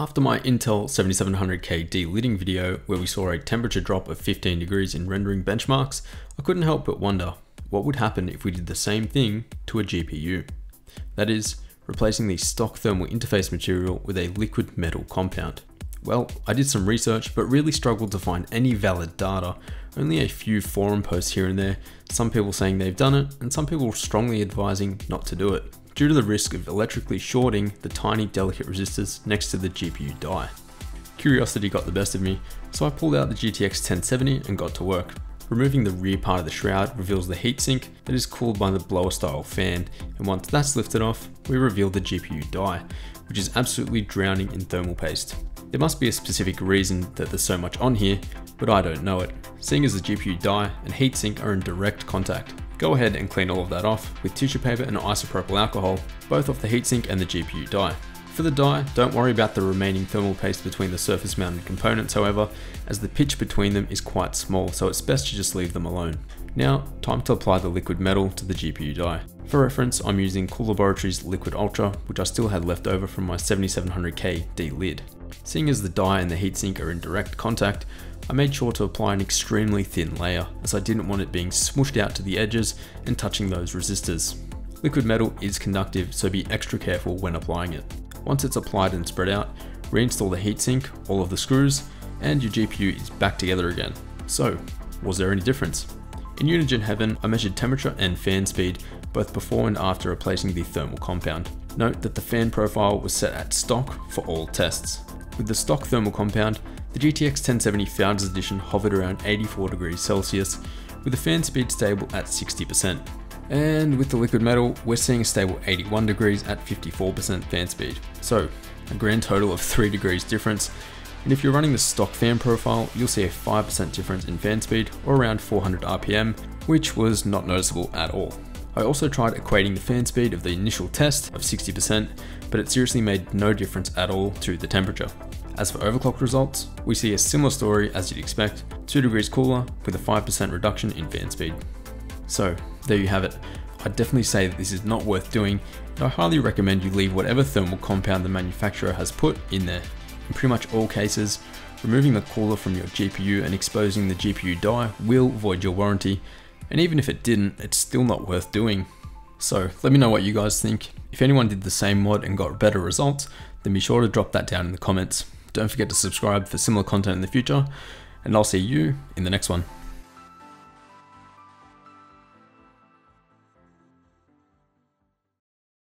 After my Intel 7700K delidding video where we saw a temperature drop of 15 degrees in rendering benchmarks, I couldn't help but wonder what would happen if we did the same thing to a GPU. That is, replacing the stock thermal interface material with a liquid metal compound. Well, I did some research but really struggled to find any valid data, only a few forum posts here and there, some people saying they've done it, and some people strongly advising not to do it, due to the risk of electrically shorting the tiny delicate resistors next to the GPU die. Curiosity got the best of me, so I pulled out the GTX 1070 and got to work. Removing the rear part of the shroud reveals the heatsink that is cooled by the blower style fan, and once that's lifted off, we reveal the GPU die, which is absolutely drowning in thermal paste. There must be a specific reason that there's so much on here, but I don't know it, seeing as the GPU die and heatsink are in direct contact. Go ahead and clean all of that off with tissue paper and isopropyl alcohol, both off the heatsink and the GPU die. For the die, don't worry about the remaining thermal paste between the surface mounted components however, as the pitch between them is quite small so it's best to just leave them alone. Now, time to apply the liquid metal to the GPU die. For reference, I'm using Coolaboratory's Liquid Ultra, which I still had left over from my 7700K delid. Seeing as the die and the heatsink are in direct contact, I made sure to apply an extremely thin layer, as I didn't want it being smooshed out to the edges and touching those resistors. Liquid metal is conductive, so be extra careful when applying it. Once it's applied and spread out, reinstall the heatsink, all of the screws, and your GPU is back together again. So, was there any difference? In Unigine Heaven, I measured temperature and fan speed, both before and after replacing the thermal compound. Note that the fan profile was set at stock for all tests. With the stock thermal compound, the GTX 1070 Founders Edition hovered around 84 degrees Celsius, with the fan speed stable at 60%. And with the liquid metal, we're seeing a stable 81 degrees at 54% fan speed. So, a grand total of 3 degrees difference. And if you're running the stock fan profile, you'll see a 5% difference in fan speed, or around 400 RPM, which was not noticeable at all. I also tried equating the fan speed of the initial test of 60%, but it seriously made no difference at all to the temperature. As for overclock results, we see a similar story as you'd expect, 2 degrees cooler with a 5% reduction in fan speed. So there you have it. I'd definitely say that this is not worth doing, and I highly recommend you leave whatever thermal compound the manufacturer has put in there. In pretty much all cases, removing the cooler from your GPU and exposing the GPU die will void your warranty, and even if it didn't, it's still not worth doing. So let me know what you guys think. If anyone did the same mod and got better results, then be sure to drop that down in the comments. Don't forget to subscribe for similar content in the future, and I'll see you in the next one.